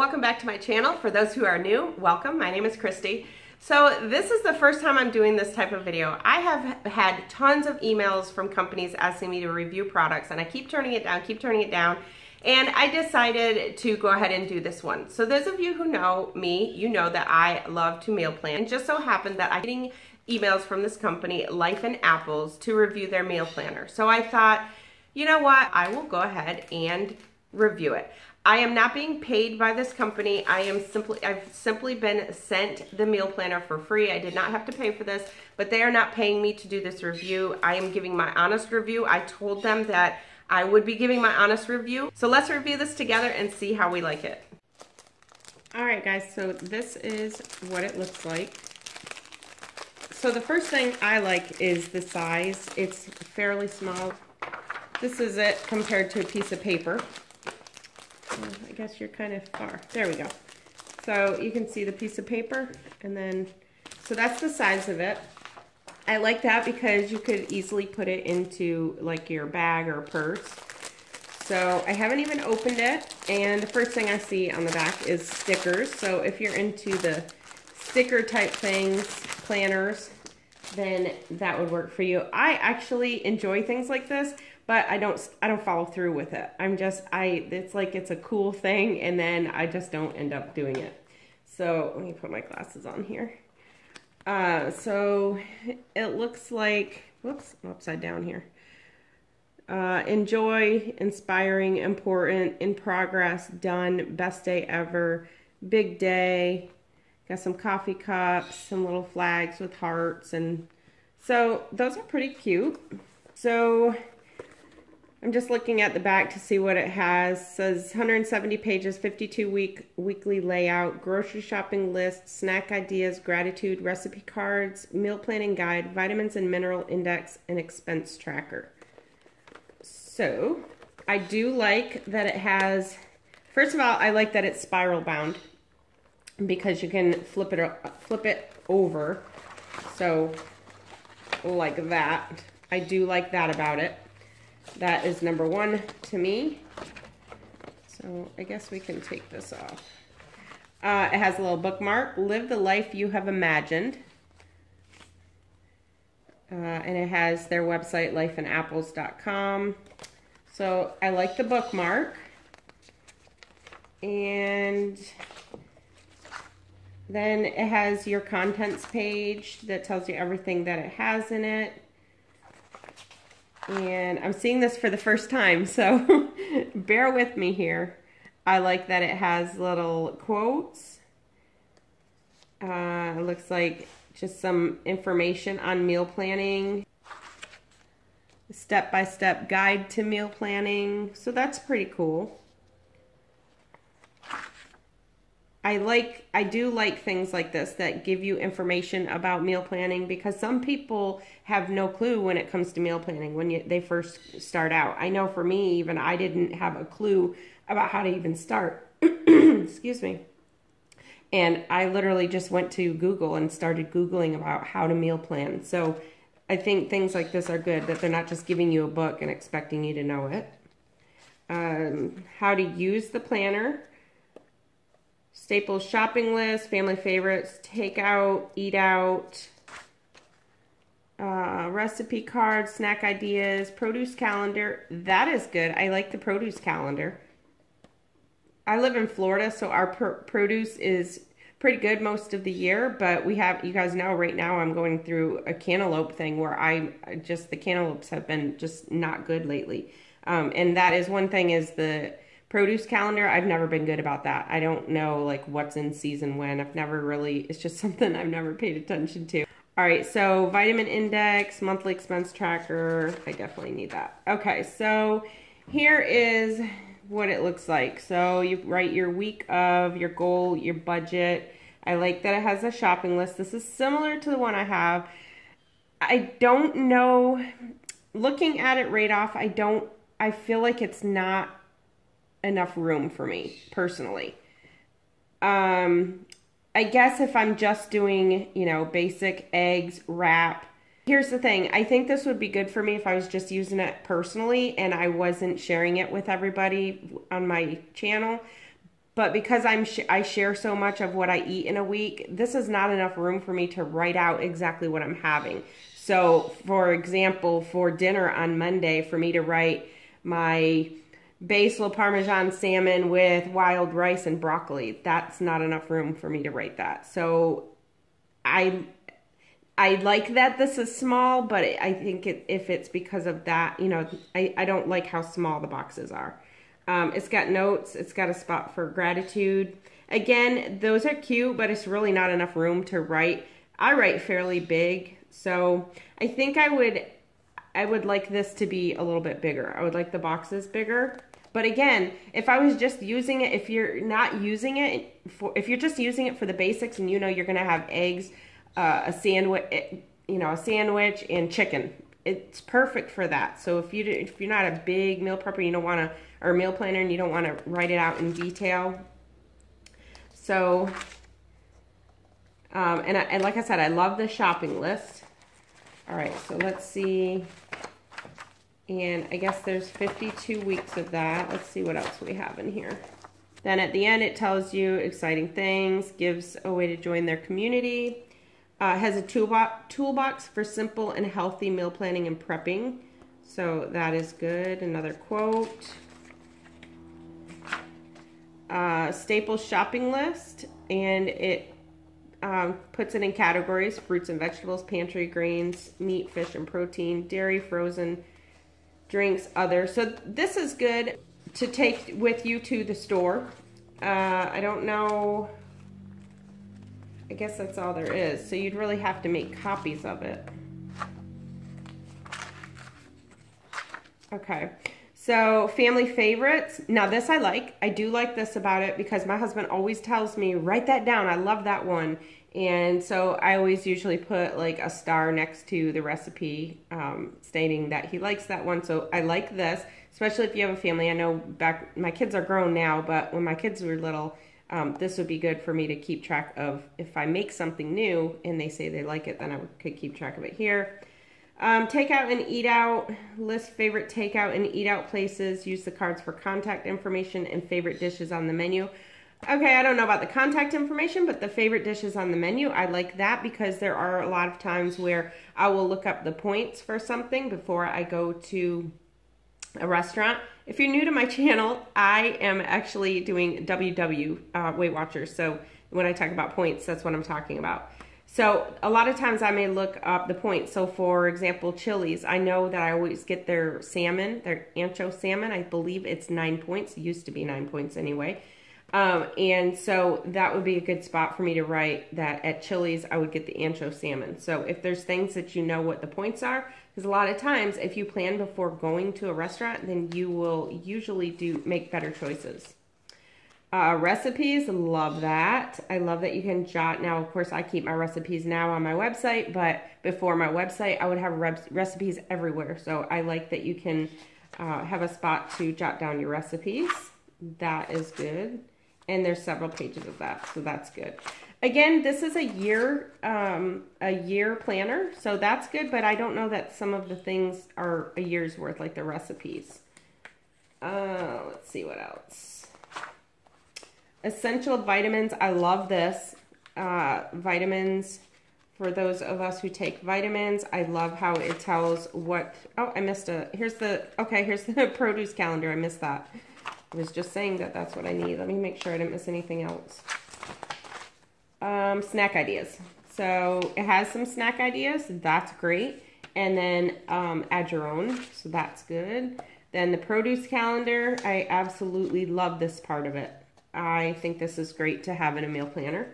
back to my channel. For those who are new, welcome. My name is Kristi. So this is the first time I'm doing this type of video. I have had tons of emails from companies asking me to review products and I keep turning it down, keep turning it down. And I decided to go ahead and do this one. So those of you who know me, you know that I love to meal plan. It just so happened that I'm getting emails from this company, Life and Apples, to review their meal planner. So I thought, you know what, I will go ahead and review it. I am not being paid by this company. I am simply, I've simply been sent the meal planner for free. I did not have to pay for this, but they are not paying me to do this review. I am giving my honest review. I told them that I would be giving my honest review. So let's review this together and see how we like it. All right, guys, so this is what it looks like. So the first thing I like is the size. It's fairly small. This is it compared to a piece of paper. Guess you're kind of far. There we go. So you can see the piece of paper and then, so that's the size of it. I like that because you could easily put it into like your bag or purse. So I haven't even opened it and the first thing I see on the back is stickers. So if you're into the sticker type things, planners, then that would work for you. I actually enjoy things like this but I don't I don't follow through with it. I'm just I it's like it's a cool thing and then I just don't end up doing it. So let me put my glasses on here. Uh, so it looks like whoops I'm upside down here. Uh, enjoy, inspiring, important, in progress, done, best day ever, big day. Got some coffee cups, some little flags with hearts, and so those are pretty cute. So I'm just looking at the back to see what it has. It says 170 pages, 52 week weekly layout, grocery shopping list, snack ideas, gratitude, recipe cards, meal planning guide, vitamins and mineral index, and expense tracker. So, I do like that it has, first of all, I like that it's spiral bound because you can flip it, flip it over. So, like that. I do like that about it. That is number one to me. So I guess we can take this off. Uh, it has a little bookmark, live the life you have imagined. Uh, and it has their website, lifeandapples.com. So I like the bookmark. And then it has your contents page that tells you everything that it has in it and I'm seeing this for the first time, so bear with me here. I like that it has little quotes. Uh, it looks like just some information on meal planning. Step-by-step -step guide to meal planning. So that's pretty cool. I like, I do like things like this that give you information about meal planning because some people have no clue when it comes to meal planning when you, they first start out. I know for me, even I didn't have a clue about how to even start. Excuse me. And I literally just went to Google and started Googling about how to meal plan. So I think things like this are good that they're not just giving you a book and expecting you to know it. Um, how to use the planner Staples shopping list, family favorites, takeout, eat out, uh, recipe card, snack ideas, produce calendar. That is good. I like the produce calendar. I live in Florida, so our pr produce is pretty good most of the year, but we have, you guys know right now I'm going through a cantaloupe thing where I just, the cantaloupes have been just not good lately. Um, and that is one thing is the, produce calendar i've never been good about that. I don't know like what's in season when. I've never really it's just something i've never paid attention to. All right so vitamin index monthly expense tracker i definitely need that. Okay so here is what it looks like. So you write your week of your goal your budget. I like that it has a shopping list. This is similar to the one i have. I don't know looking at it right off i don't i feel like it's not enough room for me personally. Um, I guess if I'm just doing, you know, basic eggs, wrap. Here's the thing. I think this would be good for me if I was just using it personally and I wasn't sharing it with everybody on my channel. but because I'm sh I share so much of what I eat in a week, this is not enough room for me to write out exactly what I'm having. So, for example, for dinner on Monday, for me to write my basil parmesan salmon with wild rice and broccoli, that's not enough room for me to write that. So, I I like that this is small, but I think it, if it's because of that, you know, I, I don't like how small the boxes are. Um, it's got notes. It's got a spot for gratitude. Again, those are cute, but it's really not enough room to write. I write fairly big, so I think I would I would like this to be a little bit bigger. I would like the boxes bigger. But again, if I was just using it, if you're not using it, for, if you're just using it for the basics and you know you're going to have eggs, uh, a sandwich, eh, you know, a sandwich and chicken. It's perfect for that. So if you if you're not a big meal prepper, you don't want to or meal planner, and you don't want to write it out in detail. So, um, and, I, and like I said, I love the shopping list. All right, so let's see. And I guess there's 52 weeks of that. Let's see what else we have in here. Then at the end, it tells you exciting things, gives a way to join their community, uh, has a toolbox, for simple and healthy meal planning and prepping. So that is good. Another quote. Uh, shopping list, and it um, puts it in categories fruits and vegetables, pantry grains, meat, fish, and protein, dairy, frozen drinks, other. So this is good to take with you to the store. Uh, I don't know I guess that's all there is. So you'd really have to make copies of it. Okay. So family favorites. Now this I like. I do like this about it because my husband always tells me, write that down. I love that one. And so I always usually put like a star next to the recipe um, stating that he likes that one. So I like this, especially if you have a family. I know back, my kids are grown now, but when my kids were little, um, this would be good for me to keep track of if I make something new and they say they like it, then I could keep track of it here. Um, takeout and eat out, list favorite takeout and eat out places, use the cards for contact information and favorite dishes on the menu. Okay, I don't know about the contact information, but the favorite dishes on the menu, I like that because there are a lot of times where I will look up the points for something before I go to a restaurant. If you're new to my channel, I am actually doing WW uh, Weight Watchers. So when I talk about points, that's what I'm talking about. So a lot of times I may look up the points. So for example, Chili's, I know that I always get their salmon, their ancho salmon. I believe it's nine points. It used to be nine points anyway. Um, and so that would be a good spot for me to write that at Chili's I would get the ancho salmon. So if there's things that you know what the points are, because a lot of times if you plan before going to a restaurant, then you will usually do make better choices. Uh, recipes, love that. I love that you can jot. Now, of course, I keep my recipes now on my website, but before my website, I would have recipes everywhere. So I like that you can uh, have a spot to jot down your recipes. That is good and there's several pages of that, so that's good. Again, this is a year um, a year planner, so that's good, but I don't know that some of the things are a year's worth, like the recipes. Uh, let's see what else. Essential vitamins, I love this. Uh, vitamins, for those of us who take vitamins, I love how it tells what, oh, I missed a, here's the, okay, here's the produce calendar, I missed that. I was just saying that that's what I need. Let me make sure I didn't miss anything else. Um, snack ideas. So it has some snack ideas. That's great. And then um, add your own. So that's good. Then the produce calendar. I absolutely love this part of it. I think this is great to have in a meal planner.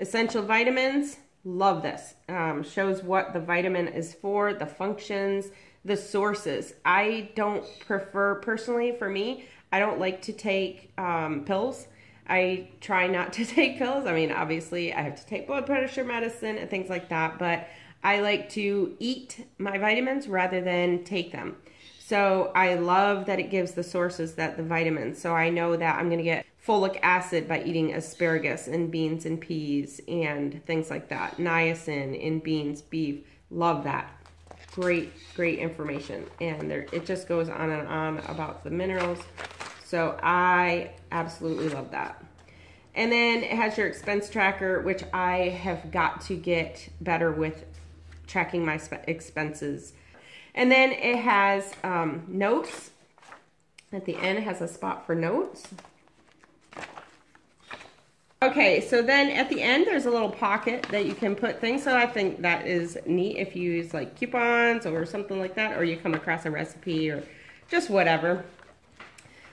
Essential vitamins. Love this. Um, shows what the vitamin is for, the functions, the sources. I don't prefer, personally for me, I don't like to take um, pills. I try not to take pills. I mean, obviously, I have to take blood pressure medicine and things like that, but I like to eat my vitamins rather than take them. So I love that it gives the sources that the vitamins. So I know that I'm going to get folic acid by eating asparagus and beans and peas and things like that. Niacin in beans, beef. Love that great, great information. And there, it just goes on and on about the minerals. So I absolutely love that. And then it has your expense tracker, which I have got to get better with tracking my expenses. And then it has um, notes. At the end, it has a spot for notes. Okay, so then at the end, there's a little pocket that you can put things. So I think that is neat if you use like coupons or something like that, or you come across a recipe or just whatever.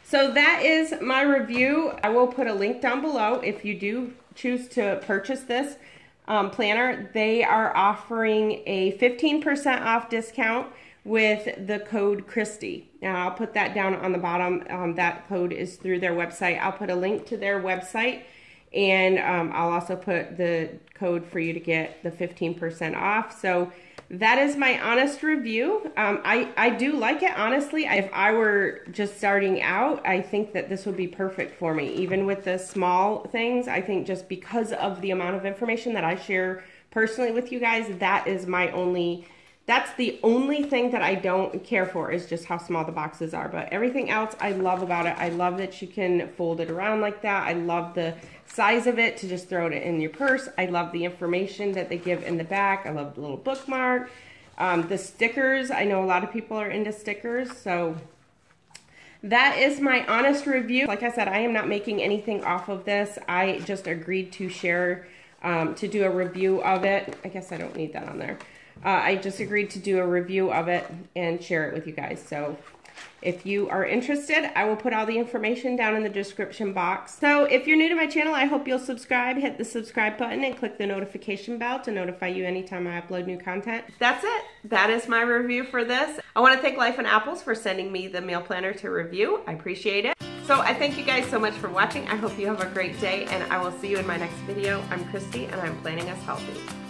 So that is my review. I will put a link down below if you do choose to purchase this um, planner. They are offering a 15% off discount with the code Kristi. Now I'll put that down on the bottom. Um, that code is through their website. I'll put a link to their website and um, I'll also put the code for you to get the 15% off. So that is my honest review. Um, I, I do like it, honestly. If I were just starting out, I think that this would be perfect for me. Even with the small things, I think just because of the amount of information that I share personally with you guys, that is my only that's the only thing that I don't care for is just how small the boxes are. But everything else I love about it. I love that you can fold it around like that. I love the size of it to just throw it in your purse. I love the information that they give in the back. I love the little bookmark. Um, the stickers, I know a lot of people are into stickers. So that is my honest review. Like I said, I am not making anything off of this. I just agreed to share, um, to do a review of it. I guess I don't need that on there. Uh, I just agreed to do a review of it and share it with you guys. So if you are interested, I will put all the information down in the description box. So if you're new to my channel, I hope you'll subscribe. Hit the subscribe button and click the notification bell to notify you anytime I upload new content. That's it. That is my review for this. I want to thank Life and Apples for sending me the meal planner to review. I appreciate it. So I thank you guys so much for watching. I hope you have a great day and I will see you in my next video. I'm Kristi and I'm planning us healthy.